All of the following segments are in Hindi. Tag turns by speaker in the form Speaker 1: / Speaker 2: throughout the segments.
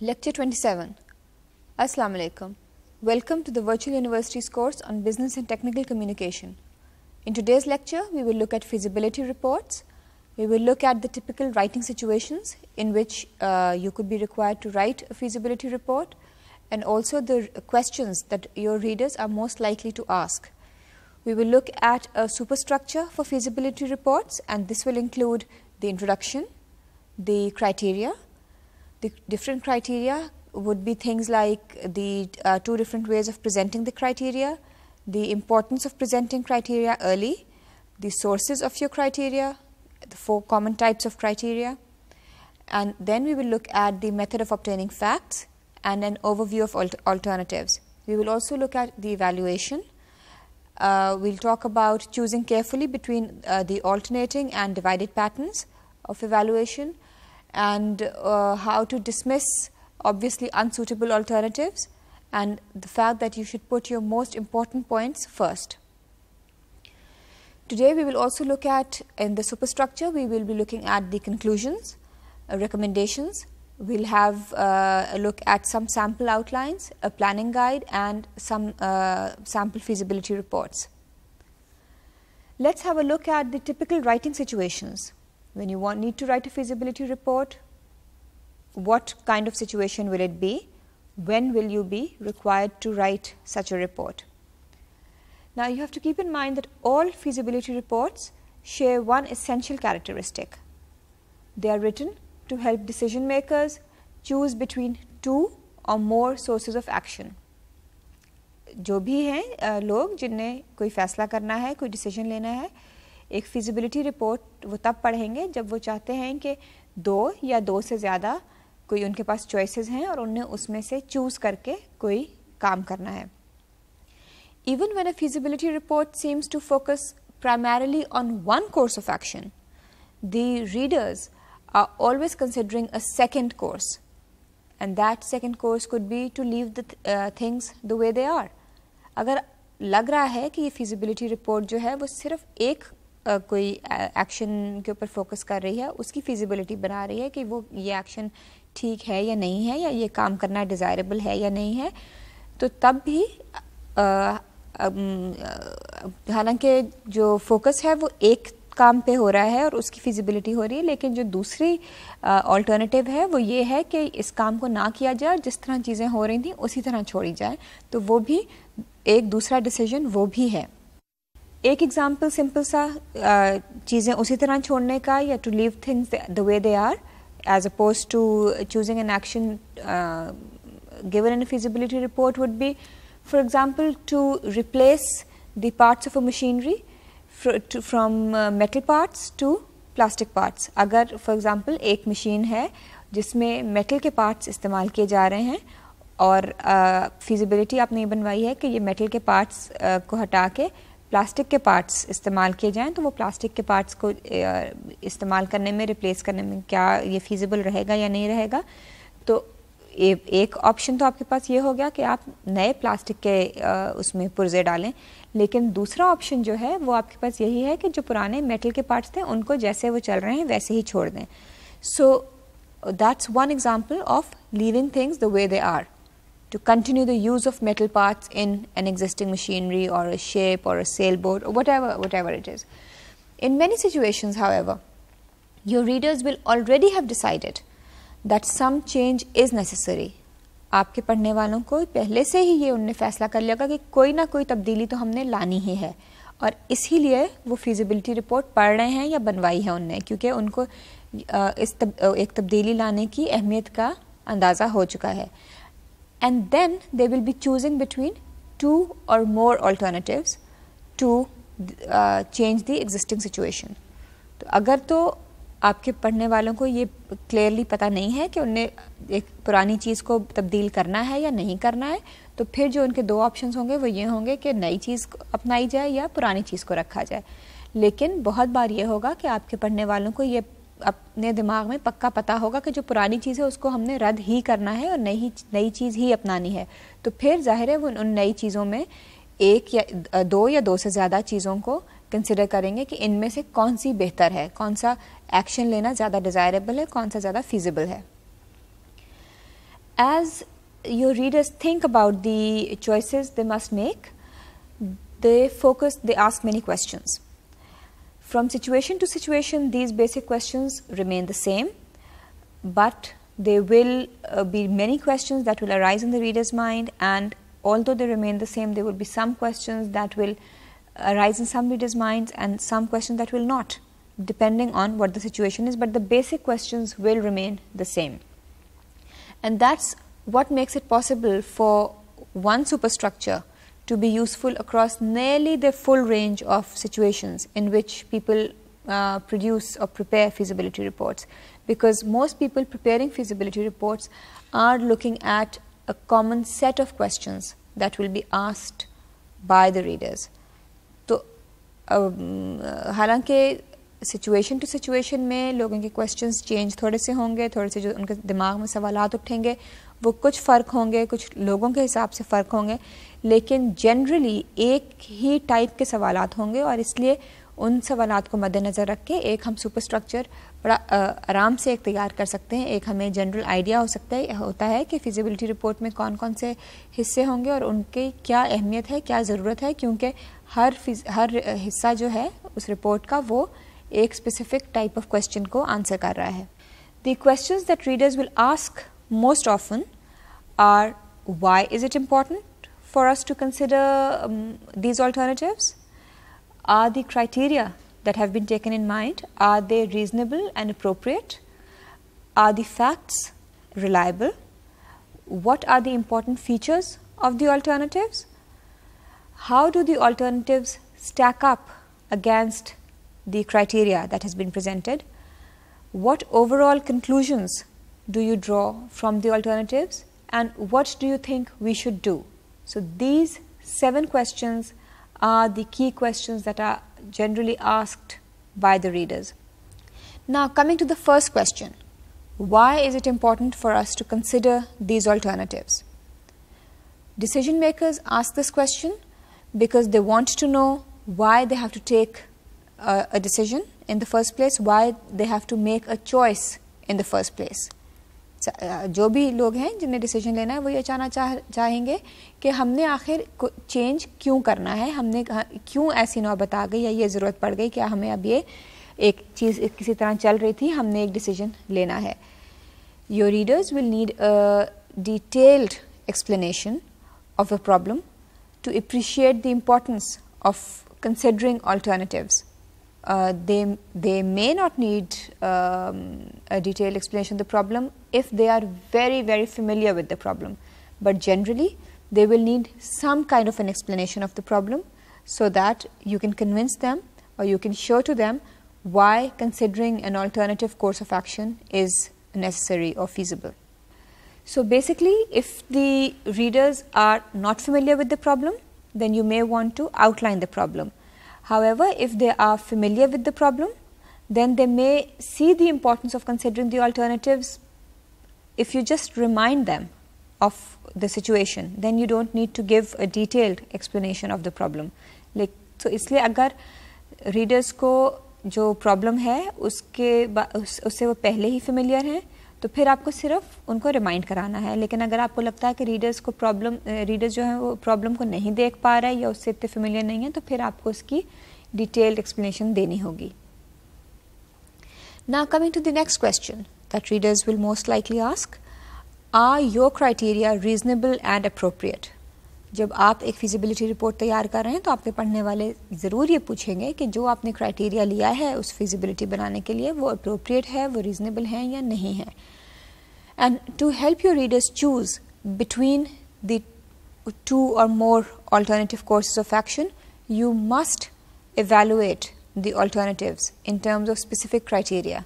Speaker 1: Lecture 27 Assalamu alaikum. Welcome to the Virtual University's course on Business and Technical Communication. In today's lecture, we will look at feasibility reports. We will look at the typical writing situations in which uh, you could be required to write a feasibility report and also the questions that your readers are most likely to ask. We will look at a superstructure for feasibility reports and this will include the introduction, the criteria, the different criteria would be things like the uh, two different ways of presenting the criteria, the importance of presenting criteria early, the sources of your criteria, the four common types of criteria, and then we will look at the method of obtaining facts and an overview of alt alternatives. We will also look at the evaluation. Uh, we'll talk about choosing carefully between uh, the alternating and divided patterns of evaluation and uh, how to dismiss obviously unsuitable alternatives and the fact that you should put your most important points first. Today we will also look at in the superstructure we will be looking at the conclusions, uh, recommendations, we will have uh, a look at some sample outlines, a planning guide and some uh, sample feasibility reports. Let us have a look at the typical writing situations when you want need to write a feasibility report, what kind of situation will it be, when will you be required to write such a report. Now, you have to keep in mind that all feasibility reports share one essential characteristic. They are written to help decision makers choose between two or more sources of action. जो भी हैं लोग जिन्हें कोई फैसला करना है कोई डिसीजन लेना है एक फिजिबिलिटी रिपोर्ट वो तब पढ़ेंगे जब वो चाहते हैं कि दो या दो से ज़्यादा कोई उनके पास चॉइसेस हैं और उन्हें उसमें से चूज़ करके कोई काम करना है। Even when a feasibility report seems to focus primarily on one course of action the readers are always considering a second course and that second course could be to leave things things the way they are अगर लग रहा है कि ये फिजिबिलिटी रिपोर्ट जो है वो सिर्फ़ एक कोई एक्शन के ऊपर फोकस कर रही है, उसकी फिजिबिलिटी बना रही है कि वो ये एक्शन ठीक है या नहीं है, या ये काम करना डिज़ायरेबल है या नहीं है। तो तब भी हालाँकि जो फोकस है वो एक काम पे हो रहा है और उसकी फिजिबिलिटी हो रही है, लेकिन जो दूसरी ऑल्टरनेटिव है वो ये है कि इस काम को ना किया जाए जिस तरह चीज़ें हो रही थी उसी तरह छोड़ी जाए। तो वो भी, एक दूसरा डिसीज़न वो भी है। एक एग्ज़ाम्पल सिंपल सा uh, चीज़ें उसी तरह छोड़ने का या to leave thing the way they are as opposed to choosing an action given an feasibility report would be for example to replace the parts of a machinery from metal parts to plastic parts अगर फॉर एग्ज़ाम्पल एक मशीन है जिसमें मेटल के पार्ट्स इस्तेमाल किए जा रहे हैं और फिजिबिलिटी uh, आपने ये बनवाई है कि ये मेटल के पार्ट्स uh, को हटा के प्लास्टिक के पार्ट्स इस्तेमाल किए जाएँ तो वो प्लास्टिक के पार्ट्स को इस्तेमाल करने में रिप्लेस करने में क्या ये फीजिबल रहेगा या नहीं रहेगा? तो ए, एक ऑप्शन तो आपके पास ये हो गया कि आप नए प्लास्टिक के उसमें पुर्जे डालें लेकिन दूसरा ऑप्शन जो है वो आपके पास यही है कि जो पुराने मेटल के पार्ट्स थे उनको जैसे वो चल रहे हैं वैसे ही छोड़ दें। So that's one example of leaving things the way they are to continue the use of metal parts in an existing machinery or a ship or a sailboat or whatever, whatever it is. In many situations, however, your readers will already have decided that some change is necessary. आपके पढ़ने वालों को पहले से ही ये उनने फैसला कर लिया कि कोई ना कोई तब्दीली तो हमने लानी ही है और इसीलिए वो फिजिबिलिटी रिपोर्ट पढ़ रहे हैं या बनवाई है उनने क्योंकि उनको इस तब, एक तब्दीली लाने की अहमियत का अंदाज़ा हो चुका है and then they will be choosing between two or more alternatives to uh, change the existing situation. तो अगर तो आपके पढ़ने वालों को ये क्लियरली पता नहीं है कि उन्हें एक पुरानी चीज़ को तब्दील करना है या नहीं करना है तो फिर जो उनके दो ऑप्शंस होंगे वो ये होंगे कि नई चीज़ अपनाई जाए या पुरानी चीज़ को रखा जाए लेकिन बहुत बार ये होगा कि आपके पढ़ने वालों को ये अपने दिमाग में पक्का पता होगा कि जो पुरानी चीज़ है उसको हमने रद्द ही करना है और नई नई चीज़ ही अपनानी है तो फिर ज़ाहिर है वो उन नई चीज़ों में एक या दो या दो से ज़्यादा चीज़ों को कंसिडर करेंगे कि इनमें से कौन सी बेहतर है कौन सा एक्शन लेना ज़्यादा डिज़ायरेबल है कौन सा ज़्यादा फीजिबल है as your readers think about the choices they must make, they focus, they ask many questions. From situation to situation, these basic questions remain the same, but there will uh, be many questions that will arise in the reader's mind and although they remain the same, there will be some questions that will arise in some readers' minds and some questions that will not, depending on what the situation is, but the basic questions will remain the same. And that's what makes it possible for one superstructure to be useful across nearly the full range of situations in which people uh, produce or prepare feasibility reports because most people preparing feasibility reports are looking at a common set of questions that will be asked by the readers. तो हालांकि सिचुएशन टू सिचुएशन में लोगों के क्वेश्चंस चेंज थोड़े से होंगे थोड़े से जो उनके दिमाग में सवाल उठेंगे वो कुछ फ़र्क होंगे कुछ लोगों के हिसाब से फ़र्क होंगे लेकिन जनरली एक ही टाइप के सवाल होंगे और इसलिए उन सवाल को मद्देनज़र रख के एक हम सुपर स्ट्रक्चर बड़ा आराम से एक तैयार कर सकते हैं। एक हमें जनरल आइडिया हो सकता है, होता है कि फिजिबिलिटी रिपोर्ट में कौन कौन से हिस्से होंगे और उनकी क्या अहमियत है, क्या ज़रूरत है, क्योंकि हर हर हिस्सा जो है उस रिपोर्ट का वो एक स्पेसिफिक टाइप ऑफ़ क्वेश्चन को आंसर कर रहा है। The question that readers will ask most often are why is it important for us to consider um, these alternatives? Are the criteria that have been taken in mind, are they reasonable and appropriate? Are the facts reliable? What are the important features of the alternatives? How do the alternatives stack up against the criteria that has been presented? What overall conclusions do you draw from the alternatives and what do you think we should do so, these seven questions are the key questions that are generally asked by the readers. Now, coming to the first question, why is it important for us to consider these alternatives? Decision makers ask this question because they want to know why they have to take a, a decision in the first place, why they have to make a choice in the first place. जो भी लोग हैं जिन्हें डिसीज़न लेना है, वो ये जानना चाह चाहेंगे कि हमने आखिर चेंज क्यों करना है? हमने क्यों ऐसी नौबत आ गई या ये ज़रूरत पड़ गई क्या हमें अब ये एक चीज़ किसी तरह चल रही थी, हमने एक डिसीज़न लेना है। Your readers will need detailed explanation of a problem to appreciate the importance of considering alternatives uh, they, they may not need um, a detailed explanation of the problem if they are very, very familiar with the problem. But generally, they will need some kind of an explanation of the problem so that you can convince them or you can show to them why considering an alternative course of action is necessary or feasible. So, basically if the readers are not familiar with the problem, then you may want to outline the problem However, if they are familiar with the problem, then they may see the importance of considering the alternatives if you just remind them of the situation, then you don't need to give a detailed explanation of the problem. Like, so इसलिए अगर readers को जो problem है उसके उससे वो पहले ही familiar हैं तो फिर आपको सिर्फ़ उनको रिमाइंड कराना है लेकिन अगर आपको लगता है कि रीडर्स को प्रॉब्लम रीडर्स जो है वो प्रॉब्लम को नहीं देख पा रहा है या उससे इतने फेमिलियर नहीं है तो फिर आपको उसकी डिटेल्ड एक्सप्लेनेशन देनी होगी ना coming to the next question that readers will most likely ask are your criteria reasonable and appropriate? जब आप एक फिजिबिलिटी रिपोर्ट तैयार कर रहे हैं तो आपके पढ़ने वाले ज़रूर ये पूछेंगे कि जो आपने क्राइटेरिया लिया है उस फिजिबिलिटी बनाने के लिए, वो अप्रोप्रिएट है, वो रीज़नेबल है या नहीं है? And to help your readers choose between the two or more alternative courses of action you must evaluate alternatives in terms of specific criteria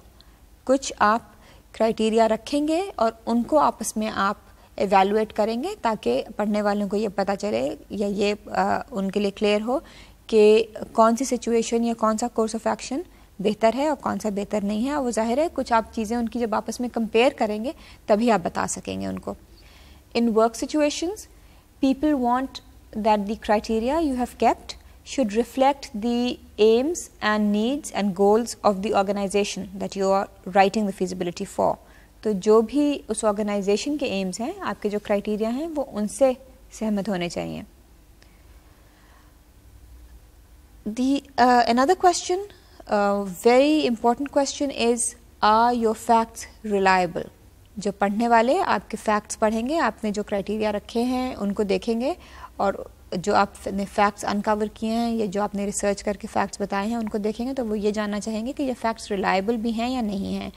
Speaker 1: कुछ आप क्राइटेरिया रखेंगे और उनको आपस में आप एवेलुएट करेंगे ताकि पढ़ने वालों को ये पता चले या ये आ, उनके लिए क्लियर हो कि कौन सी सिचुएशन या कौन सा कोर्स ऑफ़ एक्शन बेहतर है और कौन सा बेहतर नहीं है वो ज़ाहिर है कुछ आप चीज़ें उनकी जब आपस में कंपेयर करेंगे तभी आप बता सकेंगे उनको in work situations people want that the criteria you have kept should reflect the aims and needs and goals of the organization that you are writing the feasibility for. तो जो भी उस ऑर्गेनाइजेशन के एम्स हैं आपके जो क्राइटेरिया हैं वो उनसे सहमत होने चाहिए another question, uh, very important question is are your facts reliable? जो पढ़ने वाले आपके फैक्ट्स पढ़ेंगे आपने जो क्राइटेरिया रखे हैं उनको देखेंगे और जो आपने फैक्ट्स अनकवर किए हैं या जो आपने रिसर्च करके फैक्ट्स बताए हैं उनको देखेंगे तो वो ये जानना चाहेंगे कि ये फैक्ट्स रिलायबल भी हैं या नहीं हैं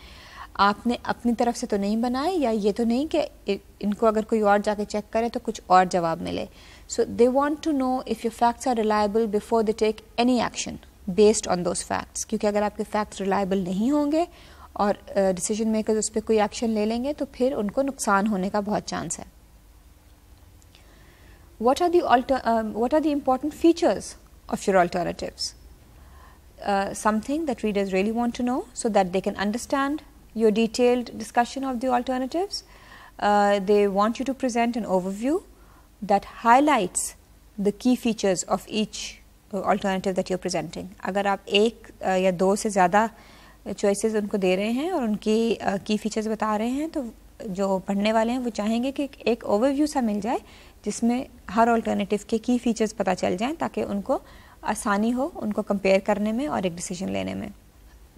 Speaker 1: आपने अपनी तरफ़ से तो नहीं बनाए, या ये तो नहीं कि इनको अगर कोई और जाके चेक करे तो कुछ और जवाब मिले। So they want to know if you facts are reliable before they take any action based on those facts क्योंकि अगर आपके फैक्ट्स रिलायबल नहीं होंगे और डिसीज़न मेकर उस पर कोई एक्शन ले लेंगे तो फिर उनको नुकसान होने का बहुत चांस है। What are the alter what are the important features of your alternative something that readers really want to know so that they can understand your detailed discussion of the alternatives uh, they want you to present an overview that highlights the key features of each uh, alternative that you're presenting. अगर आप एक uh, या दो से ज़्यादा choices उनको दे रहे हैं और उनकी uh, फीचर्स बता रहे हैं तो जो पढ़ने वाले हैं वो चाहेंगे कि एक ओवरव्यू सा मिल जाए जिसमें हर ऑल्टरनेटिव के की फीचर्स पता चल जाएँ ताकि उनको आसानी हो उनको कंपेयर करने में और एक डिसीज़न लेने में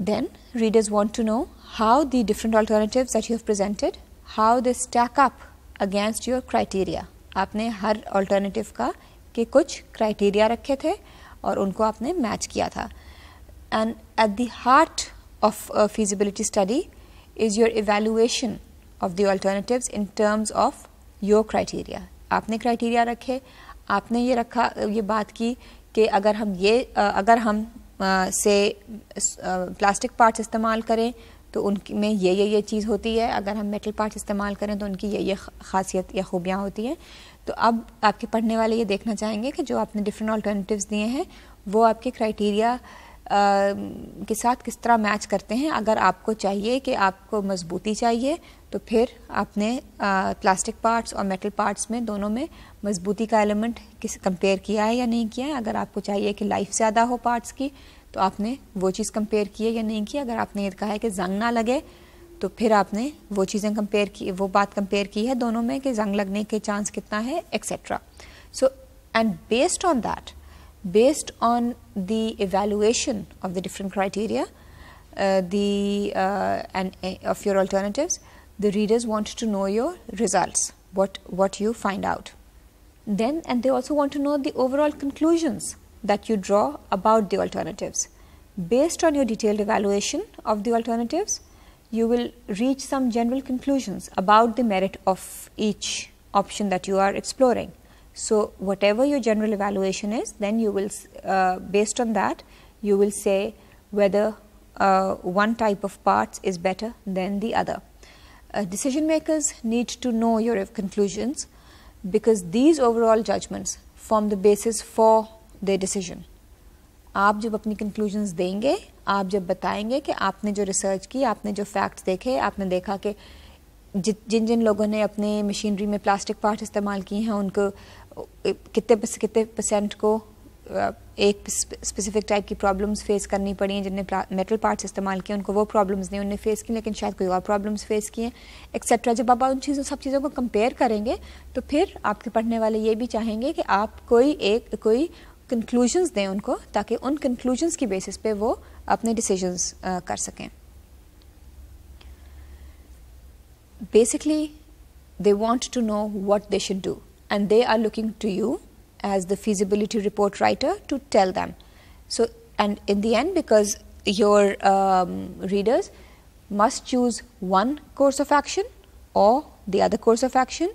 Speaker 1: then readers want to know how the different alternatives that you have presented how they stack up against your criteria आपने हर ऑल्टरनेटिव का के कुछ क्राइटेरिया रखे थे और उनको आपने मैच किया था। And at the heart of feasibility study is your evaluation of the alternatives in terms of your criteria आपने क्राइटेरिया रखे, आपने ये रखा, ये बात की कि अगर हम ये अगर हम से प्लास्टिक पार्ट्स इस्तेमाल करें तो उनमें ये ये ये चीज़ होती है। अगर हम मेटल पार्ट्स इस्तेमाल करें तो उनकी ये ये खासियत या खूबियाँ होती हैं। तो अब आपके पढ़ने वाले ये देखना चाहेंगे कि जो आपने डिफरेंट ऑल्टरनेटिव्स दिए हैं, वो आपके क्राइटेरिया के साथ किस तरह मैच करते हैं, अगर आपको चाहिए कि आपको मजबूती चाहिए तो फिर आपने प्लास्टिक पार्ट्स और मेटल पार्ट्स में दोनों में मजबूती का एलिमेंट किस, कंपेयर किया है या नहीं किया है। अगर आपको चाहिए कि लाइफ ज़्यादा हो पार्ट्स की तो आपने वो चीज़ कंपेयर की है या नहीं की। अगर आपने ये कहा है कि जंग ना लगे तो फिर आपने वो चीज़ें कंपेयर की, वो बात कंपेयर की है दोनों में कि जंग लगने के चांस कितना है etcetera so and based on that based on the evaluation of the different criteria uh, the uh, and uh, of your alternatives the readers want to know your results what what you find out then and they also want to know the overall conclusions that you draw about the alternatives. Based on your detailed evaluation of the alternatives, you will reach some general conclusions about the merit of each option that you are exploring. So, whatever your general evaluation is, then you will, uh, based on that, you will say whether uh, one type of parts is better than the other. Uh, decision makers need to know your conclusions because these overall judgments form the basis for the decision आप जब अपनी कंक्लूजन्स देंगे आप जब बताएंगे कि आपने जो रिसर्च की आपने जो फैक्ट्स देखे आपने देखा कि जिन जिन लोगों ने अपने मशीनरी में प्लास्टिक पार्ट इस्तेमाल किए हैं उनको कितने कितने परसेंट को एक स्पेसिफिक टाइप की प्रॉब्लम्स फेस करनी पड़ी हैं जिनने मेटल पार्ट्स इस्तेमाल किए, उनको वो प्रॉब्लम्स नहीं उन्होंने फेस की, लेकिन शायद कोई और प्रॉब्लम्स फेस किए एक्सेट्रा जब आप उन चीज़ों, सब चीज़ों को कंपेयर करेंगे तो फिर आपके पढ़ने वाले ये भी चाहेंगे कि आप कोई एक, कोई कंक्लूजन्स दें उनको, ताकि उन कंक्लूजन्स की बेसिस पे वो अपने डिसीजंस कर सकें। Basically they want to know what they should do and they are looking to you as the feasibility report writer to tell them so and in the end because your um, readers must choose one course of action or the other course of action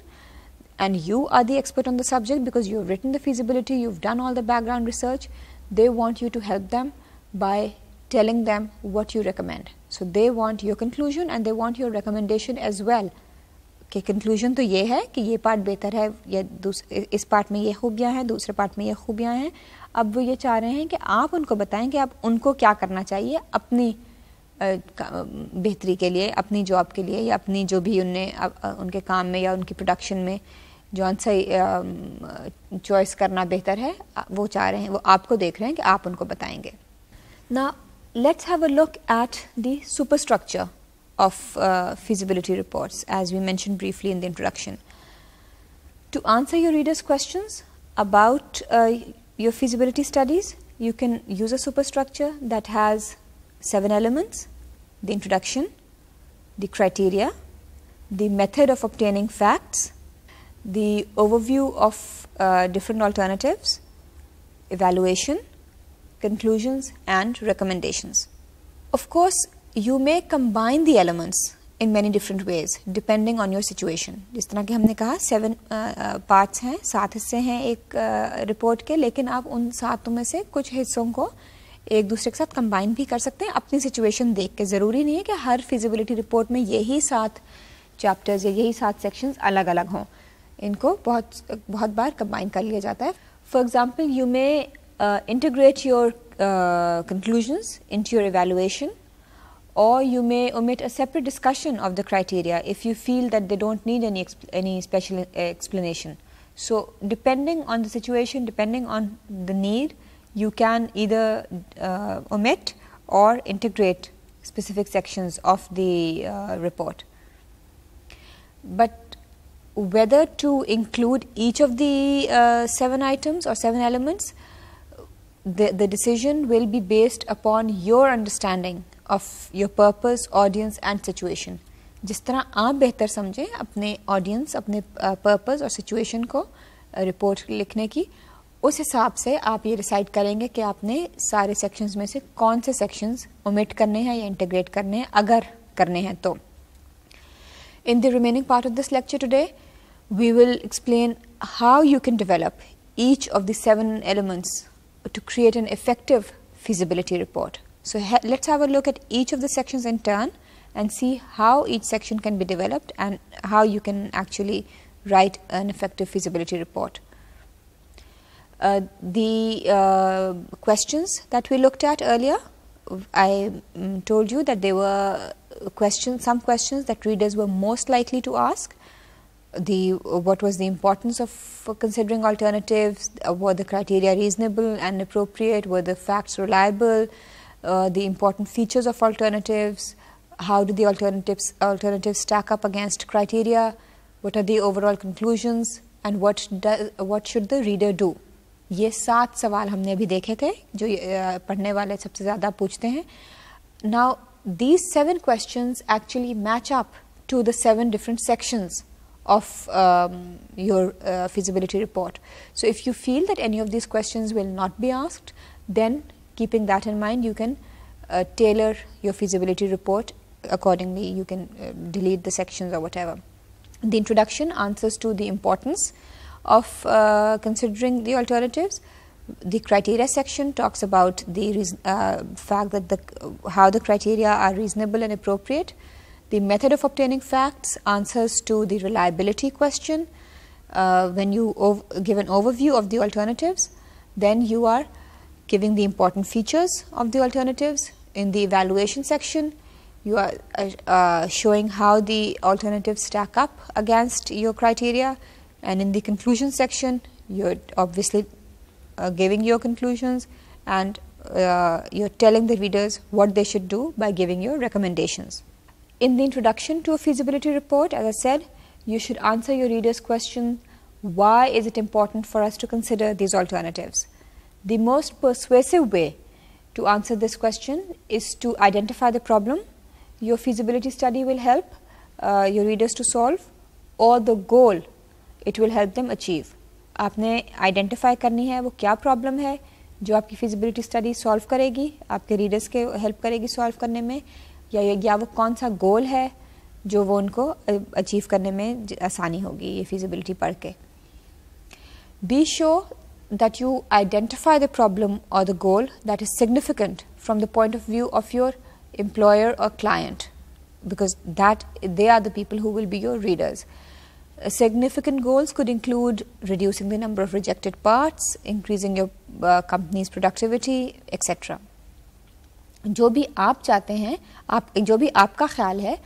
Speaker 1: and you are the expert on the subject because you've written the feasibility, you've done all the background research, they want you to help them by telling them what you recommend. So they want your conclusion and they want your recommendation as well. कि कंक्लूजन तो ये है कि ये पार्ट बेहतर है, या इस पार्ट में ये खूबियाँ हैं, दूसरे पार्ट में ये खूबियाँ हैं। अब वो ये चाह रहे हैं कि आप उनको बताएँ कि आप उनको क्या करना चाहिए अपनी बेहतरी के लिए, अपनी जॉब के लिए, या अपनी जो भी उनने उनके काम में या उनकी प्रोडक्शन में जौन सा चॉइस करना बेहतर है वो चाह रहे हैं, वो आपको देख रहे हैं कि आप उनको बताएँगे। ना let's have a look at the super structure of uh, feasibility reports, as we mentioned briefly in the introduction. To answer your readers' questions about uh, your feasibility studies, you can use a superstructure that has seven elements the introduction, the criteria, the method of obtaining facts, the overview of uh, different alternatives, evaluation, conclusions, and recommendations. Of course, you may combine the elements in many different ways, depending on your situation. जिस तरह के हमने कहा सेवन पार्ट्स हैं, सात हिस्से हैं एक रिपोर्ट के, लेकिन आप उन सातों में से कुछ हिस्सों को एक दूसरे के साथ कंबाइन भी कर सकते हैं। अपनी सिचुएशन देख के ज़रूरी नहीं है कि हर फिजिबिलिटी रिपोर्ट में यही सात चैप्टर्स या यही सात सेक्शंस अलग अलग हों। इनको बहुत बहुत बार कंबाइन कर लिया जाता है। For example you may integrate your conclusions into your evaluation or you may omit a separate discussion of the criteria if you feel that they don't need any any special explanation. So depending on the situation depending on the need you can either uh, omit or integrate specific sections of the uh, report. But whether to include each of the uh, seven items or seven elements, the, the decision will be based upon your understanding of your purpose, audience and situation. जिस तरह आप बेहतर समझें अपने ऑडियंस अपने पर्पस और सिचुएशन को रिपोर्ट लिखने की उस हिसाब से आप ये डिसाइड करेंगे कि आपने सारे सेक्शंस में से कौन से सेक्शंस ओमिट करने हैं या इंटीग्रेट करने हैं अगर करने हैं तो In the remaining part of this lecture today, we will explain how you can develop each of the seven elements to create an effective feasibility report. So, ha let's have a look at each of the sections in turn and see how each section can be developed and how you can actually write an effective feasibility report. Uh, the uh, questions that we looked at earlier, I um, told you that they were questions, some questions that readers were most likely to ask. The what was the importance of considering alternatives? Were the criteria reasonable and appropriate? Were the facts reliable? Uh, the important features of alternatives. How do the alternatives alternatives stack up against criteria? What are the overall conclusions? And what does what should the reader do? ये सात सवाल हमने अभी देखे थे जो पढ़ने वाले सबसे ज़्यादा पूछते हैं now these seven questions actually match up to the seven different sections of um, your uh, feasibility report. So, if you feel that any of these questions will not be asked, then keeping that in mind, you can uh, tailor your feasibility report accordingly. You can uh, delete the sections or whatever. The introduction answers to the importance of uh, considering the alternatives the criteria section talks about the uh, fact that the how the criteria are reasonable and appropriate. The method of obtaining facts answers to the reliability question. Uh, when you give an overview of the alternatives, then you are giving the important features of the alternatives. In the evaluation section, you are uh, uh showing how the alternatives stack up against your criteria. And in the conclusion section, you're obviously uh, giving your conclusions and uh, you're telling the readers what they should do by giving your recommendations. In the introduction to a feasibility report, as I said, you should answer your readers' question why is it important for us to consider these alternatives? The most persuasive way to answer this question is to identify the problem your feasibility study will help uh, your readers to solve or the goal it will help them achieve. आपने आइडेंटिफाई करनी है वो क्या प्रॉब्लम है जो आपकी फिजिबिलिटी स्टडी सॉल्व करेगी आपके रीडर्स के हेल्प करेगी सॉल्व करने में या या वो कौन सा गोल है जो वो उनको अचीव करने में आसानी होगी ये फिजिबिलिटी पढ़ के be show That you identify the problem और the goal that is significant from the point of view of your employer और client because that they are the people who will be your readers significant goals could include reducing the number of rejected parts, increasing your uh, company's productivity, etc. जो भी आप चाहते हैं आप जो भी आपका ख्याल है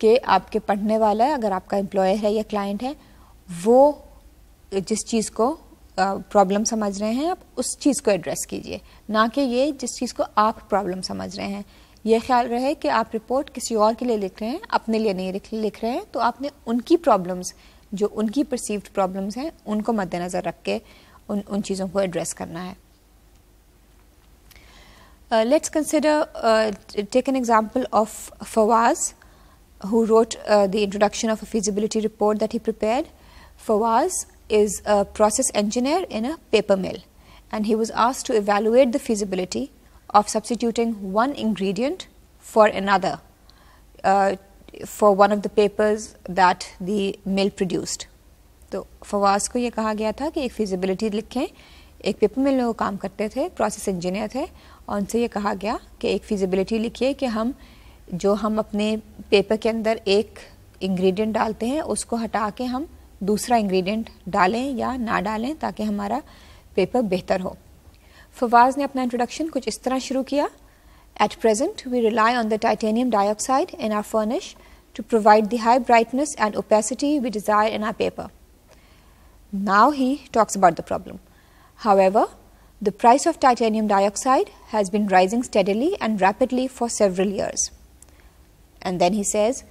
Speaker 1: कि आपके पढ़ने वाला है अगर आपका एम्प्लॉयर है या क्लाइंट है वो जिस चीज़ को प्रॉब्लम समझ रहे हैं आप उस चीज़ को एड्रेस कीजिए। ना कि ये जिस चीज़ को आप प्रॉब्लम समझ रहे हैं। ये ख्याल रहे कि आप रिपोर्ट किसी और के लिए लिख रहे हैं अपने लिए नहीं लिख रहे हैं तो आपने उनकी प्रॉब्लम्स जो उनकी परसीव्ड प्रॉब्लम्स हैं उनको मद्देनज़र रख के उन उन चीज़ों को एड्रेस करना है। Let's consider take an example of Fawaz wrote uh, the introduction of a feasibility report that he prepared. Fawaz is a process engineer in a paper mill and he was asked to evaluate the feasibility of substituting one ingredient for another uh, for one of the papers that the mill produced. तो फवाज को ये कहा गया था कि एक फिजिबिलिटी लिखें एक पेपर मिल में वो काम करते थे प्रोसेस इंजीनियर थे और उनसे ये कहा गया कि एक फिजिबिलिटी लिखिए कि हम जो हम अपने पेपर के अंदर एक इंग्रेडिएंट डालते हैं उसको हटा के हम दूसरा इंग्रेडिएंट डालें या ना डालें ताकि हमारा पेपर बेहतर हो फवाज ने अपना इंट्रोडक्शन कुछ इस तरह शुरू किया at present we rely on the titanium dioxide in our furnish to provide the high brightness and opacity we desire in our paper Now he talks about the problem. However, the price of titanium dioxide has been rising steadily and rapidly for several years. And then he says,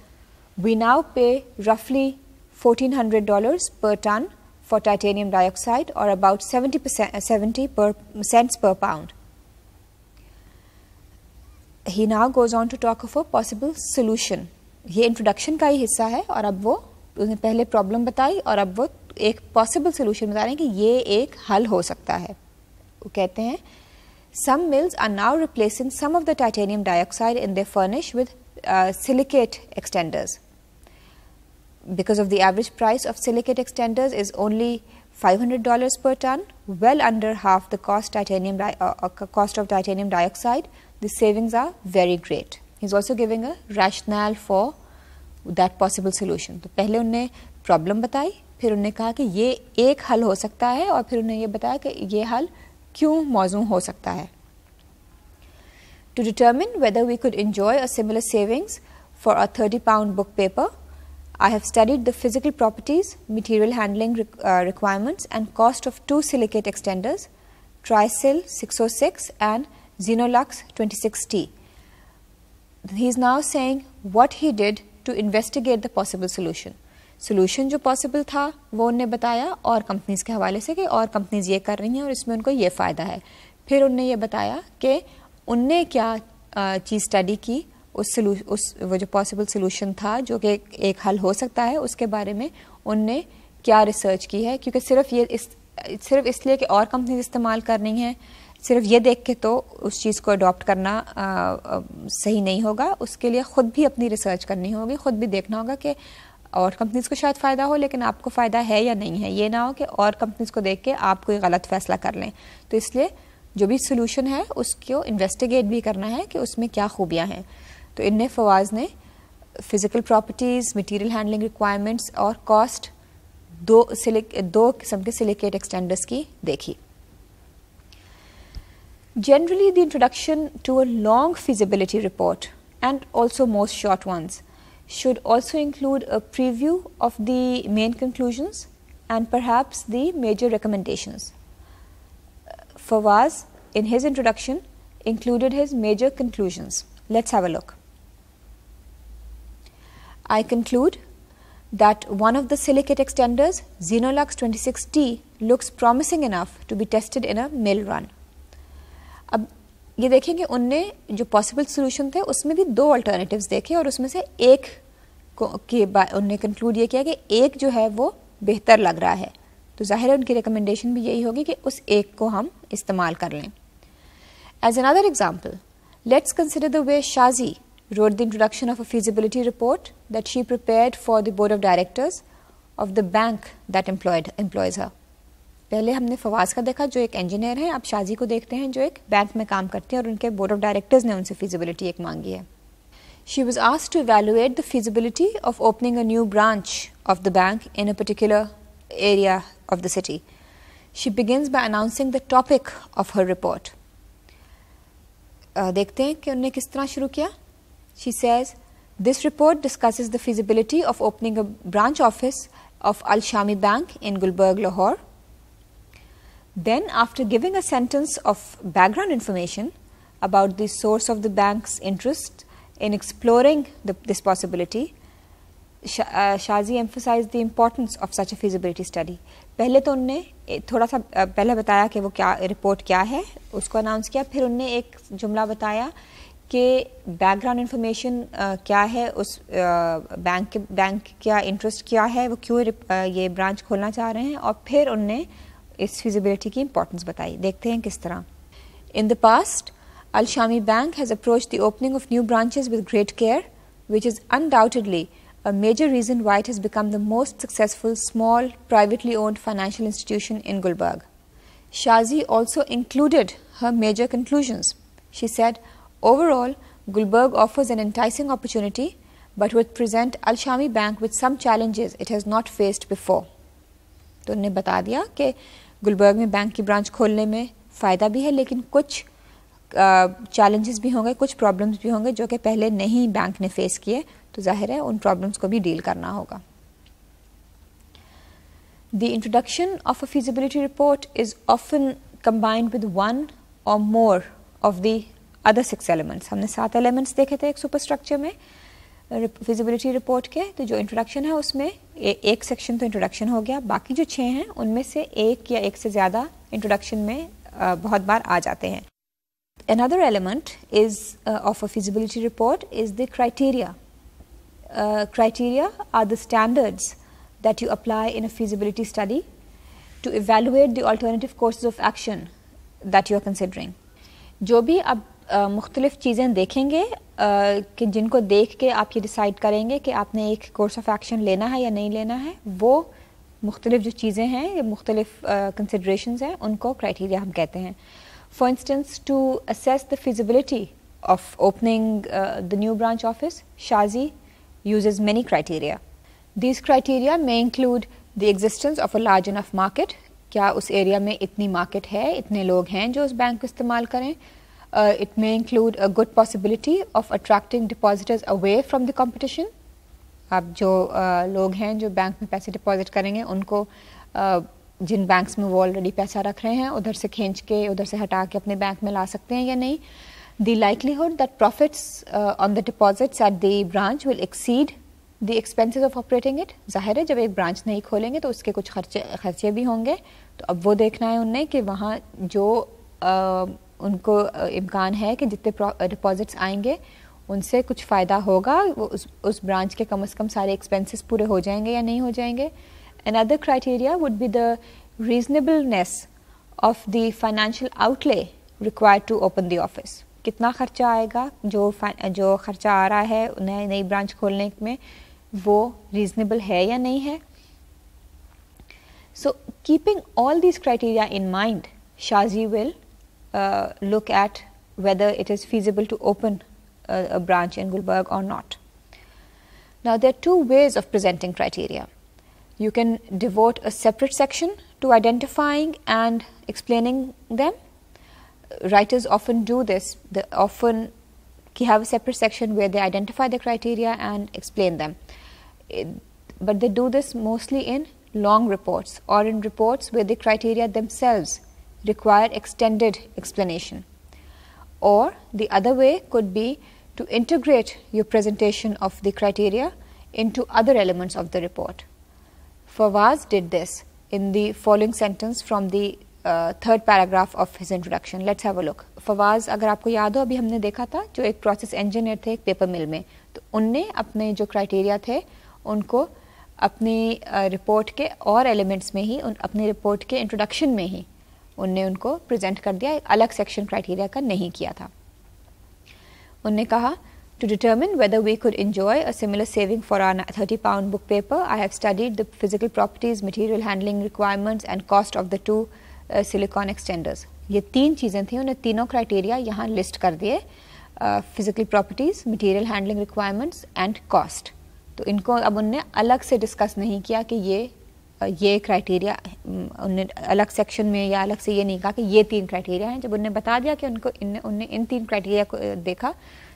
Speaker 1: we now pay roughly $1,400 per ton for titanium dioxide or about 70, percent, 70 per, cents per pound. He now goes on to talk of a possible solution. ये इंट्रोडक्शन का ही हिस्सा है और अब वो उसने पहले प्रॉब्लम बताई और अब वो एक पॉसिबल सोल्यूशन बता रहे हैं कि ये एक हल हो सकता है वो कहते हैं some mills are now replacing some of the titanium dioxide in the furnish with silicate extenders because of the average price of silicate extenders is only $500 per ton, well under half the cost titanium uh, uh, cost of titanium dioxide. The savings are very great. He's also giving a rationale for that possible solution. तो पहले उनने प्रॉब्लम बताई फिर उन्होंने कहा कि ये एक हल हो सकता है और फिर उन्होंने ये बताया कि ये हल क्यों मौजू हो सकता है to determine whether we could enjoy a similar savings for a 30 pound book paper, I have studied the physical properties, material handling re uh, requirements and cost of two silicate extenders, Trisil 606 and Xenolux 26T. He is now saying what he did to investigate the possible solution. Solution जो पॉसिबल था वो उनने बताया और कंपनीज़ के हवाले से कि और कंपनीज़ ये कर रही हैं और इसमें उनको ये फ़ायदा है फिर उनने ये बताया कि उनने क्या चीज़ स्टडी की उस उस वो जो पॉसिबल सोल्यूशन था जो कि एक हल हो सकता है उसके बारे में उनने क्या रिसर्च की है? क्योंकि सिर्फ़ ये इस सिर्फ़ इसलिए कि और कंपनीज़ इस्तेमाल कर रही हैं सिर्फ़ ये देख के तो उस चीज़ को अडॉप्ट करना आ, आ, सही नहीं होगा। उसके लिए ख़ुद भी अपनी रिसर्च करनी होगी ख़ुद भी देखना होगा कि और कंपनीज़ को शायद फ़ायदा हो लेकिन आपको फ़ायदा है या नहीं है। ये ना हो कि और कंपनीज़ को देख के आप कोई गलत फैसला कर लें। तो इसलिए जो भी सोल्यूशन है उसको इन्वेस्टिगेट भी करना है कि उसमें क्या खूबियाँ हैं। तो इनने फवाज ने physical properties material handling requirements और कॉस्ट दो दो किस्म के सिलिकेट एक्सटेंडर्स की देखी Generally, the introduction to a long feasibility report and also most short ones should also include a preview of the main conclusions and perhaps the major recommendations. Fawaz, in his introduction, included his major conclusions. Let's have a look. I conclude that one of the silicate extenders, Xenolux 26T, looks promising enough to be tested in a mill run. अब ये देखें कि उनने जो पॉसिबल सोल्यूशन थे उसमें भी दो अल्टरनेटिव्स देखे और उसमें से एक के उन्होंने कंक्लूड ये किया कि एक जो है वो बेहतर लग रहा है तो ज़ाहिर है उनकी रिकमेंडेशन भी यही होगी कि उस एक को हम इस्तेमाल कर लें as another example let's consider the way Shaji wrote the introduction of a feasibility report that she prepared for the board of directors of the bank that employed employs her. पहले हमने फवाज का देखा जो एक इंजीनियर है अब शाजी को देखते हैं जो एक बैंक में काम करते हैं और उनके बोर्ड ऑफ डायरेक्टर्स ने उनसे फिजिबिलिटी एक मांगी है she was asked to evaluate the feasibility of opening a new branch of the bank in a particular area of the city. She begins by announcing the topic of her report. Uh, देखते हैं कि उन्होंने किस तरह शुरू किया She says, this report discusses the feasibility of opening a branch office of Al Shami Bank in Gulberg, Lahore. Then, after giving a sentence of background information, about the source of the bank's interest in exploring the, this possibility, Shazi emphasized the importance of such a feasibility study. पहले तो उनने थोड़ा सा पहले बताया कि वो क्या रिपोर्ट क्या है उसको अनाउंस किया फिर उनने एक जुमला बताया उसके बैकग्राउंड इन्फॉर्मेशन क्या है? उस uh, बैंक के बैंक क्या इंटरेस्ट क्या है? वो क्यों uh, ये ब्रांच खोलना चाह रहे हैं? और फिर उनने इस फिजिबिलिटी की इम्पोर्टेंस बताई। देखते हैं किस तरह। In the past Alshami bank has approach the opening of new branches with great care which is undoubtedly a major reason why it has become the most successful small privately owned financial institution in Gulberg Shazi also included her major conclusions she set Overall, Gulberg offers an enticing opportunity, but would present Al Shami Bank with some challenges it has not faced before. तो उन्होंने बता दिया कि गुलबर्ग में बैंक की ब्रांच खोलने में फ़ायदा भी है लेकिन कुछ चैलेंजेस भी होंगे कुछ प्रॉब्लम्स भी होंगे जो कि पहले नहीं बैंक ने फेस किए तो ज़ाहिर है उन प्रॉब्लम्स को भी डील करना होगा The introduction of a feasibility report is often combined with one or more of the other six elements हमने सात एलिमेंट्स देखे थे एक सुपर स्ट्रक्चर में फिजिबिलिटी रिपोर्ट के तो जो इंट्रोडक्शन है उसमें ए, एक सेक्शन तो इंट्रोडक्शन हो गया। बाकी जो छः हैं उनमें से एक या एक से ज़्यादा इंट्रोडक्शन में बहुत बार आ जाते हैं। Another element is of a feasibility report is the criteria criteria are the standards that you apply in a feasibility study to evaluate the alternative alternative courses of action that you are considering जो भी अब मुख्तलिफ़ चीज़ें देखेंगे कि जिनको देख के आप ये डिसाइड करेंगे कि आपने एक कोर्स ऑफ़ एक्शन लेना है या नहीं लेना है, वो मुख्तलिफ़ जो चीज़ें हैं, ये मुख्तलिफ़ कंसिड्रेशन हैं, उनको क्राइटेरिया हम कहते हैं। For instance to assess the feasibility of opening the new branch office Shazi use many criteria this criteria में include the existence of a large enough market क्या उस एरिया में इतनी मार्केट है, इतने लोग हैं जो उस बैंक को इस्तेमाल करें it may include a good possibility of attracting depositors away from the competition अब जो uh, लोग हैं जो बैंक में पैसे डिपॉजिट करेंगे उनको uh, जिन बैंक्स में वो ऑलरेडी पैसा रख रहे हैं उधर से खींच के उधर से हटा के अपने बैंक में ला सकते हैं या नहीं? The likelihood that profits on the deposits at the branch will exceed the expenses of operating it ज़ाहिर है जब एक ब्रांच नहीं खोलेंगे तो उसके कुछ खर्चे खर्चे भी होंगे। तो अब वो देखना है उनने कि वहाँ जो uh, उनको इम्कान है कि जितने डिपॉजिट्स आएँगे, उनसे कुछ फ़ायदा होगा, वो उस उस ब्रांच के कम से कम सारे एक्सपेंसेस पूरे हो जाएँगे या नहीं हो जाएँगे। And other criteria would be the reasonableness of the financial outlay required to open the office कितना खर्चा आएगा, जो जो खर्चा आ रहा है नए, नई ब्रांच खोलने में, वो रीजनेबल है या नहीं है? So keeping all this criteria in mind Shazi will uh, look at whether it is feasible to open a, a branch in Gulberg or not. Now there are two ways of presenting criteria. You can devote a separate section to identifying and explaining them. Writers often do this, they often have a separate section where they identify the criteria and explain them. It, but they do this mostly in long reports or in reports where the criteria themselves require extended explanation. Or the other way could be to integrate your presentation of the criteria into other elements of the report. Fawaz did this in the following sentence from the uh, third paragraph of his introduction. Let's have a look. Fawaz अगर आपको याद हो अभी हमने देखा था जो एक प्रोसेस इंजीनियर थे एक पेपर मिल में तो उनने अपने जो क्राइटेरिया थे उनको अपनी रिपोर्ट uh, के और एलिमेंट्स में ही उन अपनी रिपोर्ट के इंट्रोडक्शन में ही उनने उनको प्रेजेंट कर दिया एक अलग सेक्शन क्राइटेरिया का नहीं किया था। उनने कहा to determine whether we could enjoy a similar saving for our thirty pound book paper I have studied the physical properties material handling requirements and cost of the two silicon extenders ये तीन चीज़ें थी, उन्हें तीनों क्राइटेरिया यहाँ लिस्ट कर दिए physical properties material handling requirements and cost तो इनको अब उनने अलग से डिस्कस नहीं किया कि ये ये क्राइटेरिया उनने अलग सेक्शन में या अलग से ये नहीं कहा कि ये तीन क्राइटेरिया हैं। जब उनने बता दिया कि उनको उनने इन तीन क्राइटेरिया को देखा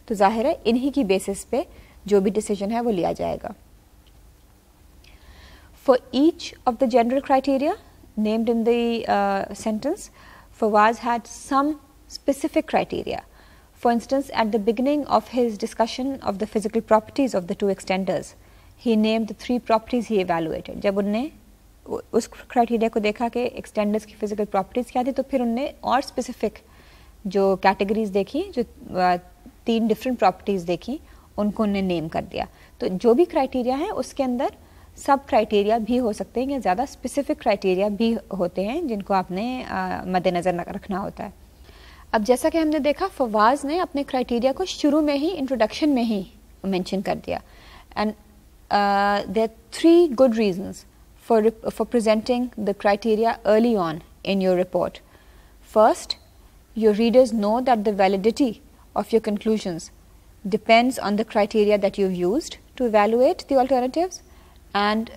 Speaker 1: तो ज़ाहिर है इन्हीं की बेसिस पे जो भी डिसीज़न है वो लिया जाएगा। For each of the general criteria named in the sentence Fawaz had some criteria. For instance, at the beginning of his discussion of the physical properties of the two extenders, he named the three properties he evaluated. जब उनने उस क्राइटेरिया को देखा कि एक्सटेंडर्स की फ़िज़िकल प्रॉपर्टीज़ क्या थी तो फिर उनने और स्पेसिफिक जो कैटेगरीज देखी, जो तीन डिफरेंट प्रॉपर्टीज़ देखी, उनको उनने नेम कर दिया। तो जो भी क्राइटेरिया है, उसके अंदर सब क्राइटेरिया भी हो सकते हैं या ज़्यादा स्पेसिफिक क्राइटेरिया भी होते हैं जिनको आपने मद्देनज़र रखना होता है। अब जैसा कि हमने देखा, फवाज ने अपने क्राइटेरिया को शुरू में ही इंट्रोडक्शन में ही मेंशन कर दिया। And there three good reasons for, for presenting the criteria early on in your report. First, your readers know that the validity of your conclusions depends on the criteria that you've used to evaluate the alternatives and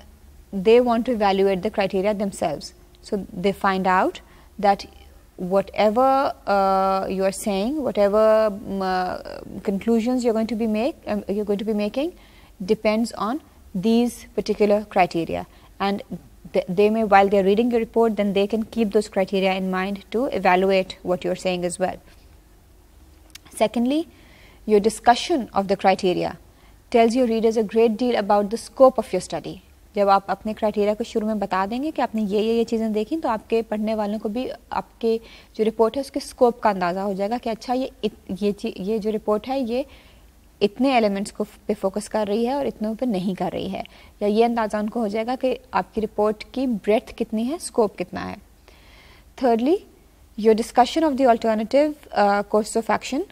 Speaker 1: they want to evaluate the criteria themselves. So, they find out that whatever uh, you are saying, whatever um, uh, conclusions you're going to be make, um, you're going to be making depends on these particular criteria and they may while they're reading your report then they can keep those criteria in mind to evaluate what you're saying as well. Secondly, your discussion of the criteria tells your readers a great deal about the scope of your study. जब आप अपने क्राइटेरिया को शुरू में बता देंगे कि आपने ये ये ये चीज़ें देखी तो आपके पढ़ने वालों को भी आपके जो रिपोर्ट है उसके स्कोप का अंदाज़ा हो जाएगा कि अच्छा ये ये ये जो रिपोर्ट है ये इतने एलिमेंट्स को पे फोकस कर रही है और इतनों पे नहीं कर रही है। या ये अंदाज़ा उनको हो जाएगा कि आपकी रिपोर्ट की ब्रेथ कितनी है स्कोप कितना है। Thirdly your discussion of the alternative course of action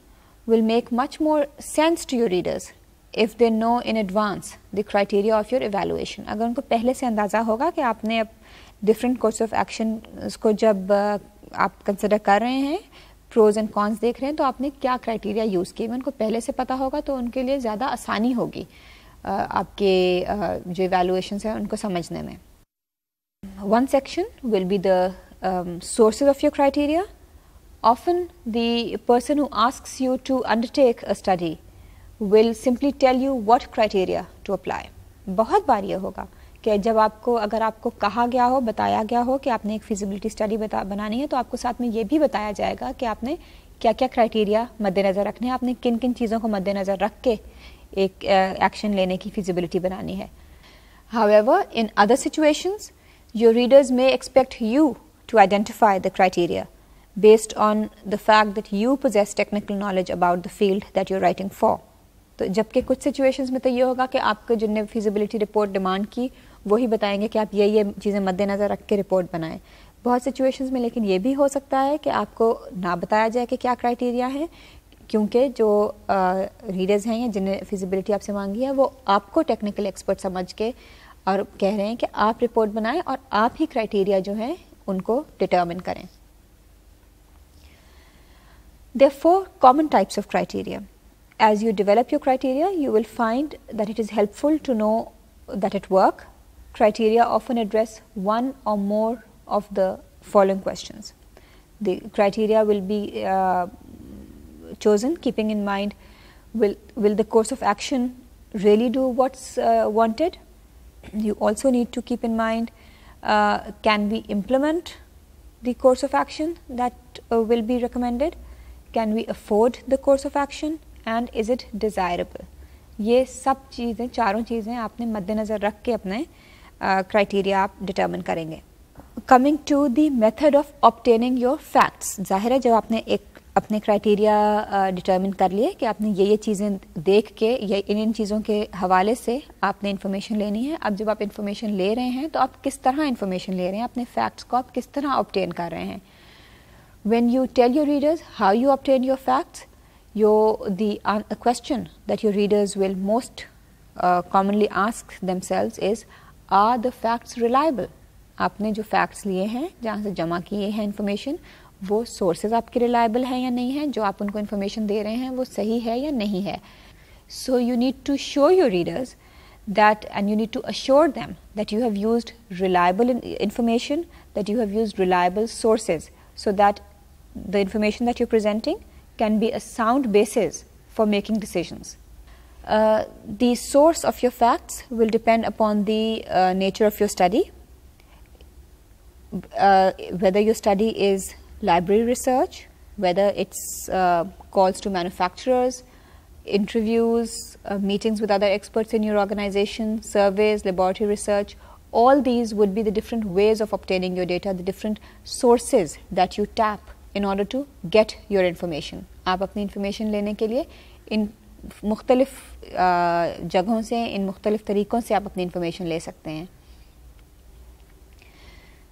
Speaker 1: will make much more sense to your readers if they know in advance the criteria of your evaluation अगर उनको पहले से अंदाज़ा होगा कि आपने अब डिफरेंट कोर्स ऑफ़ एक्शन को जब uh, आप कंसिडर कर रहे हैं प्रोज एंड कॉन्स देख रहे हैं तो आपने क्या क्राइटेरिया यूज़ किए? उनको पहले से पता होगा तो उनके लिए ज़्यादा आसानी होगी आपके जो इवेलुएशन है उनको समझने में। One section will be the of your criteria the person who asks you to undertake a study will simply tell you what criteria to apply. बहुत बार ये होगा। कि जब आपको, अगर आपको कहा गया हो, बताया गया हो कि आपने एक फिजिबिलिटी स्टडी बता, बनानी है तो आपको साथ में ये भी बताया जाएगा कि आपने क्या क्या क्राइटेरिया मद्देनज़र रखने हैं, आपने किन किन चीज़ों को मद्देनज़र रख के एक एक्शन लेने की फिजिबिलिटी बनानी है however in other situations your readers may expect you to identify the criteria based on the fact that you possess technical knowledge about the field that you're writing for. तो जबकि कुछ सिचुएशंस में तो ये होगा कि आपको जिनने फिजिबिलिटी रिपोर्ट डिमांड की वही बताएँगे कि आप ये ये चीज़ें मद्देनज़र रख के रिपोर्ट बनाएँ बहुत सिचुएशंस में लेकिन ये भी हो सकता है कि आपको ना बताया जाए कि क्या क्राइटेरिया है क्योंकि जो रीडर्स हैं या जिन्हें फिजिबिलिटी आपसे मांगी है वो आपको टेक्निकल एक्सपर्ट समझ के और कह रहे हैं कि आप रिपोर्ट बनाएँ और आप ही क्राइटेरिया जो है उनको डिटर्मिन करें are four common types of criteria. As you develop your criteria, you will find that it is helpful to know that at work, criteria often address one or more of the following questions. The criteria will be uh, chosen keeping in mind will, will the course of action really do what's uh, wanted? You also need to keep in mind uh, can we implement the course of action that uh, will be recommended? Can we afford the course of action and is it desirable? ये सब चीज़ें चारों चीज़ें आपने मद्देनज़र रख के अपने क्राइटेरिया आप डिटर्मिन करेंगे. Coming to the method of obtaining your facts ज़ाहिर है जब आपने एक अपने क्राइटेरिया डिटर्मिन कर लिए कि आपने ये ये चीज़ें देख के या इन इन चीज़ों के हवाले से आपने इन्फॉर्मेशन लेनी है. अब जब आप इन्फॉर्मेशन ले रहे हैं तो आप किस तरह इन्फॉर्मेशन ले रहे हैं? अपने फैक्ट्स को आप किस तरह ऑप्टेन कर रहे हैं? When you tell your readers how you obtain your facts your the uh, question that your readers will most uh, ask themselves is are the facts reliable आपने जो फैक्ट्स लिए हैं जहाँ से जमा किए हैं इन्फॉर्मेशन वो सोर्सेज आपके रिलायबल हैं या नहीं है जो आप उनको इन्फॉर्मेशन दे रहे हैं वो सही है या नहीं है so you need to show your readers that and you need to assure them that you have used reliable in information that you have used reliable sources so that the information that you're presenting can be a sound basis for making decisions. Uh, the source of your facts will depend upon the uh, nature of your study, uh, whether your study is library research, whether it's uh, calls to manufacturers, interviews, uh, meetings with other experts in your organization, surveys, laboratory research, all these would be the different ways of obtaining your data, the different sources that you tap in order to get your information. आप अपनी information लेने के लिए इन मुख्तलिफ uh, जगहों से इन मुख्तलिफ तरीक़ों से आप अपनी information ले सकते हैं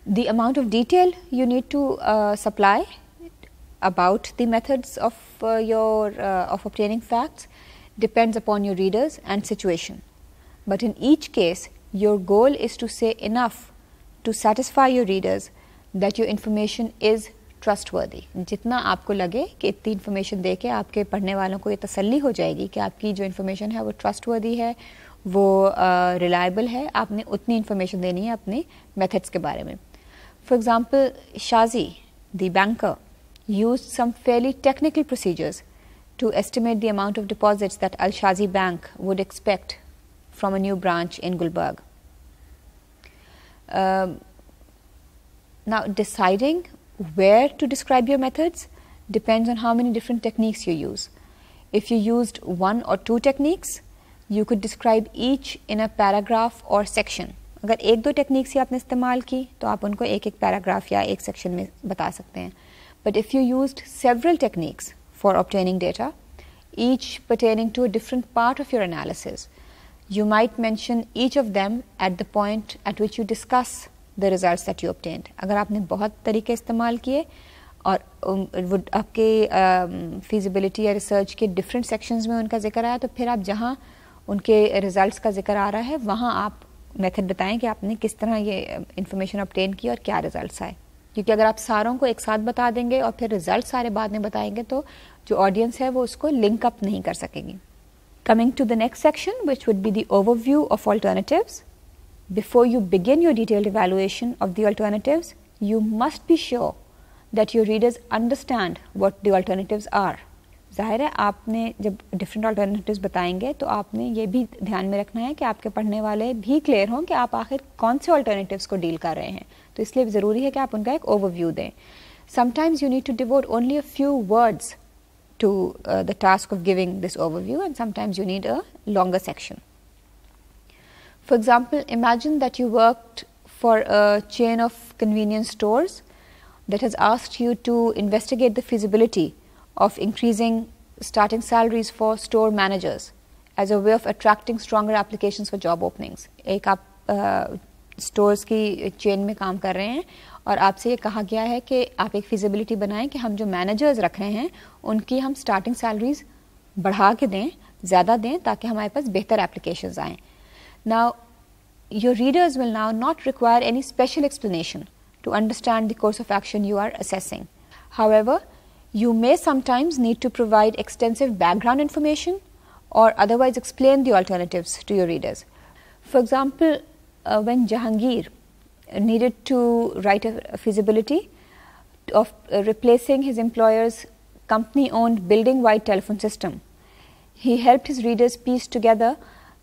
Speaker 1: The amount of detail you need to uh, supply about the methods of uh, your uh, of obtaining facts depends upon your readers and situation. But in each case, your goal is to say enough to satisfy your readers that your information is trustworthy जितना आपको लगे कि इतनी इन्फॉर्मेशन दे के आपके पढ़ने वालों को ये तसल्ली हो जाएगी कि आपकी जो इन्फॉर्मेशन है वो ट्रस्टवर्दी है वो रिलायबल uh, है आपने उतनी इन्फॉर्मेशन देनी है अपने मेथड्स के बारे में। For example Shaji the bank use some fairly technical procedures to estimate the amount of deposits that Al Shaji bank would expect from a new branch in Gulberg now deciding where to describe your methods depends on how many different techniques you use. If you used one or two techniques, you could describe each in a paragraph or section. अगर एक दो टेक्निक्स ही आपने इस्तेमाल की तो आप उनको एक एक पैराग्राफ या एक सेक्शन में बता सकते हैं but if you used several techniques for obtaining data, each pertaining to a different part of your analysis, you might mention each of them at the point at which you discuss the results that you obtained. अगर आपने बहुत तरीके इस्तेमाल किए और वो आपके फिजिबिलिटी या रिसर्च के डिफरेंट सेक्शंस में उनका ज़िक्र आया तो फिर आप जहाँ उनके रिजल्ट्स का ज़िक्र आ रहा है, वहाँ आप मेथड बताएँ कि आपने किस तरह ये इंफॉर्मेशन obtain की और क्या रिजल्ट्स आए क्योंकि अगर आप सारों को एक साथ बता देंगे और फिर रिज़ल्ट सारे बाद में बताएँगे तो जो ऑडियंस है वो उसको लिंक अप नहीं कर सकेगी coming to the next section which would be the overview of alternatives before you begin your detailed evaluation of the alternatives you must be sure that your readers understand what the alternatives are. ज़ाहिर है आपने जब डिफरेंट अल्टरनेटिव्स बताएँगे तो आपने ये भी ध्यान में रखना है कि आपके पढ़ने वाले भी क्लियर हों कि आप आखिर कौन से अल्टरनेटिव्स को डील कर रहे हैं तो इसलिए ज़रूरी है कि आप उनका एक ओवरव्यू दें sometimes you need to devote only a few words to uh, the task of giving this overview and sometimes you need a longer section. For example, imagine that you worked for a chain of convenience stores that has asked you to investigate the feasibility of increasing starting salaries for store managers as a way of attracting stronger applications for job openings. एक आप uh, स्टोर्स की चेन में काम कर रहे हैं और आपसे ये कहा गया है कि आप एक फिजिबिलिटी बनाएँ कि हम जो मैनेजर्स रख रहे हैं उनकी हम स्टार्टिंग सैलरीज बढ़ा के दें ज़्यादा दें ताकि हमारे पास बेहतर एप्लीकेशन आएँ Now, your readers will now not require any special explanation to understand the course of action you are assessing. However, you may sometimes need to provide extensive background information or otherwise explain the alternatives to your readers. For example, uh, when Jahangir needed to write a, a feasibility of uh, replacing his employer's company owned building wide telephone system, he helped his readers piece together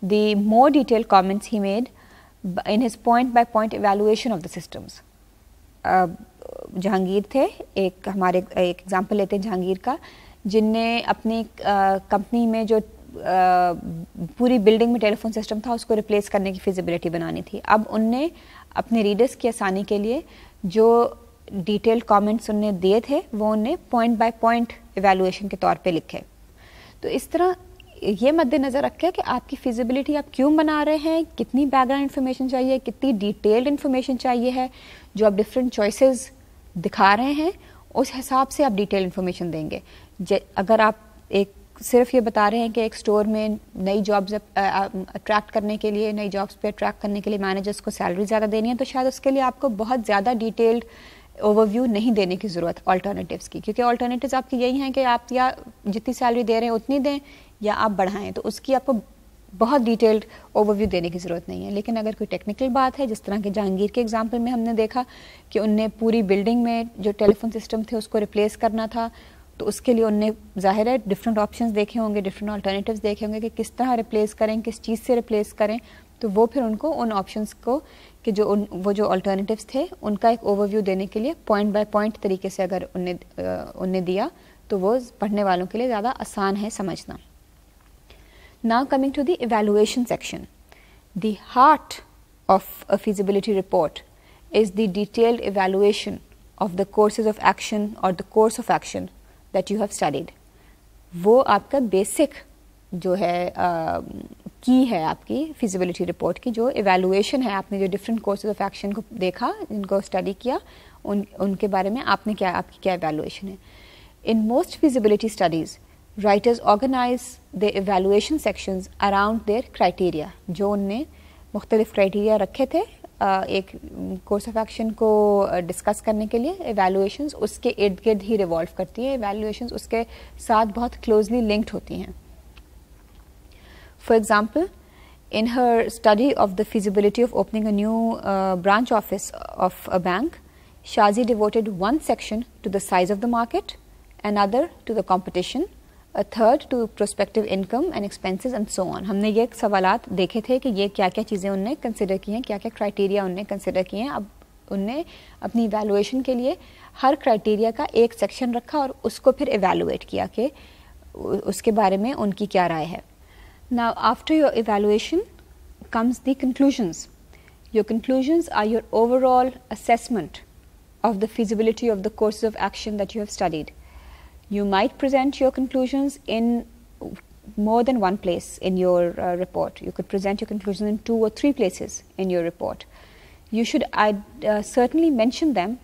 Speaker 1: the more detailed comments he made in his point by point evaluation of the systems. Uh, Jahangir थे एक हमारे एक एग्जांपल लेते हैं जहांगीर का जिनने अपनी कंपनी में जो पूरी बिल्डिंग में टेलीफोन सिस्टम था उसको रिप्लेस करने की फिजिबिलिटी बनानी थी अब उनने अपने रीडर्स की आसानी के लिए जो डिटेल कमेंट्स उनने दिए थे वो उन्हें पॉइंट बाय पॉइंट एवेलुएशन के तौर पे लिखे तो इस तरह ये मद्देनज़र रखें कि आपकी फिजिबिलिटी आप क्यों बना रहे हैं, कितनी बैकग्राउंड इन्फॉर्मेशन चाहिए, कितनी डिटेल्ड इन्फॉर्मेशन चाहिए है, जो आप डिफरेंट चॉइसेस दिखा रहे हैं, उस हिसाब से आप डिटेल इन्फॉर्मेशन देंगे। अगर आप एक, सिर्फ़ ये बता रहे हैं कि एक स्टोर में नई जॉब्स अट्रैक्ट करने के लिए, नई जॉब्स पे अट्रैक्ट करने के लिए मैनेजर्स को सैलरी ज़्यादा देनी है तो शायद उसके लिए आपको बहुत ज़्यादा डिटेल्ड ओवरव्यू नहीं देने की ज़रूरत ऑल्टरनेटिव्स की, क्योंकि ऑल्टरनेटिव्स आपकी यही हैं कि आप या जितनी सैलरी दे रहे हैं उतनी दें या आप बढ़ाएँ तो उसकी आपको बहुत डिटेल्ड ओवरव्यू देने की ज़रूरत नहीं है। लेकिन अगर कोई टेक्निकल बात है, जिस तरह के जहांगीर के एग्ज़ाम्पल में हमने देखा कि उनने पूरी बिल्डिंग में जो टेलीफोन सिस्टम थे, उसको रिप्लेस करना था तो उसके लिए उनने ज़ाहिर है डिफरेंट ऑप्शंस देखे होंगे डिफरेंट अल्टरनेटिव्स देखे होंगे कि किस तरह रिप्लेस करें, किस चीज़ से रिप्लेस करें। तो वो फिर उनको, उन ऑप्शंस को, कि जो उन, वो जो अल्टरनेटिव्स थे, उनका एक ओवरव्यू देने के लिए पॉइंट बाय पॉइंट तरीके से अगर उनने उनने दिया तो वो पढ़ने वालों के लिए ज़्यादा आसान है समझना। Now coming to the evaluation section the heart of a feasibility report is the detailed evaluation of the courses of action or the course of action that you have studied. वो आपका बेसिक जो है की है आपकी फिजिबिलिटी रिपोर्ट की, जो इवेलुएशन है, आपने जो डिफरेंट कोर्सेज ऑफ़ एक्शन को देखा इनको स्टडी किया, उन, उनके बारे में आपने क्या, आपकी क्या इवेलुएशन है in most feasibility studies writers organize the evaluation sections around their criteria जो उनने मुख्तलिफ़ क्राइटेरिया रखे थे एक कोर्स ऑफ़ एक्शन को डिस्कस करने के लिए एवेलुएशन उसके इर्द गिर्द ही रिवॉल्व करती है। एवेलुएशन उसके साथ बहुत क्लोजली लिंक्ड होती हैं। For example in her study of the feasibility of opening a new uh, branch office of a bank, Shazi devoted one section to the size of the market, another to the competition, third to prospective income and expenses and so on हमने ये सवाल देखे थे कि ये क्या क्या चीज़ें उनने कंसिडर की हैं क्या क्या क्राइटेरिया उनने कंसिडर किए हैं। अब उनने अपनी इवेलुएशन के लिए हर क्राइटेरिया का एक सेक्शन रखा और उसको फिर इवेलुएट किया कि उसके बारे में उनकी क्या राय है। ना after your evaluation comes the conclusions your conclusions are your overall assessment of the feasibility of the courses of action that you have studied. You might present your conclusions in more than one place in your uh, report. You could present your conclusions in two or three places in your report. You should uh, certainly mention them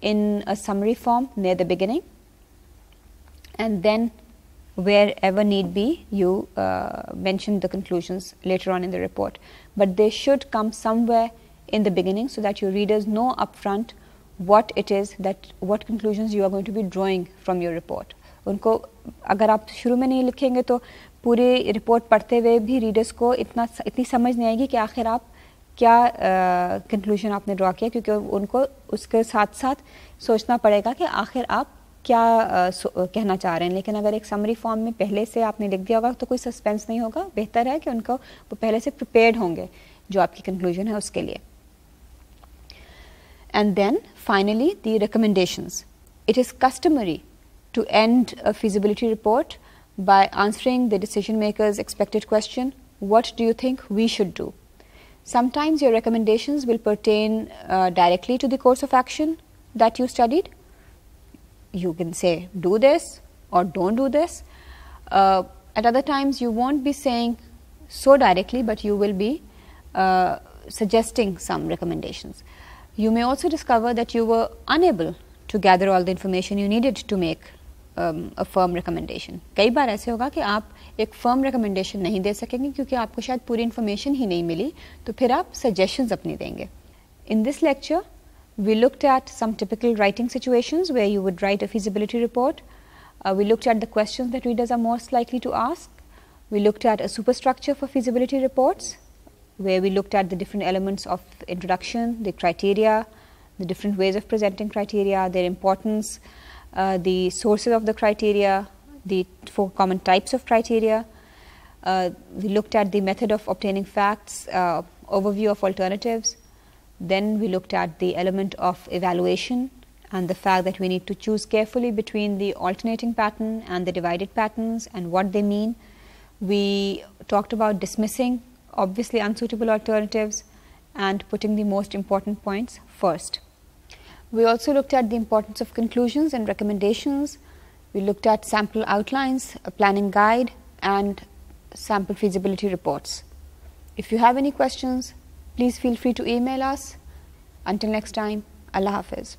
Speaker 1: in a summary form near the beginning and then wherever need be you uh, mention the conclusions later on in the report but they should come somewhere in the beginning so that your readers know upfront what it is that what conclusions you are going to be drawing from your report. उनको अगर आप शुरू में नहीं लिखेंगे तो पूरी रिपोर्ट पढ़ते हुए भी रीडर्स को इतना इतनी समझ नहीं आएगी कि आखिर आप क्या कंक्लूजन uh, आपने ड्रॉ किया क्योंकि उनको उसके साथ साथ सोचना पड़ेगा कि आखिर आप क्या uh, कहना चाह रहे हैं। लेकिन अगर एक समरी फॉर्म में पहले से आपने लिख दिया होगा तो कोई सस्पेंस नहीं होगा। बेहतर है कि उनको वो पहले से प्रिपेयर्ड होंगे जो आपकी कंक्लूजन है उसके लिए। And then finally the recommendations. It is customary to end a feasibility report by answering the decision maker's expected question, what do you think we should do? Sometimes your recommendations will pertain uh, directly to the course of action that you studied. You can say do this or don't do this. Uh, at other times you won't be saying so directly, but you will be uh, suggesting some recommendations. You may also discover that you were unable to gather all the information you needed to make um, a firm recommendation. कई बार ऐसे होगा कि आप एक firm recommendation नहीं दे सकेंगे क्योंकि आपको शायद पूरी information ही नहीं मिली तो फिर आप suggestions अपनी देंगे In this lecture, we looked at some typical writing situations where you would write a feasibility report. Uh, we looked at the questions that readers are most likely to ask. We looked at a superstructure for feasibility reports where we looked at the different elements of introduction, the criteria, the different ways of presenting criteria, their importance, uh, the sources of the criteria, the four common types of criteria. Uh, we looked at the method of obtaining facts, uh, overview of alternatives. Then we looked at the element of evaluation and the fact that we need to choose carefully between the alternating pattern and the divided patterns and what they mean. We talked about dismissing obviously unsuitable alternatives and putting the most important points first. We also looked at the importance of conclusions and recommendations. We looked at sample outlines, a planning guide and sample feasibility reports. If you have any questions, please feel free to email us. Until next time, Allah Hafiz.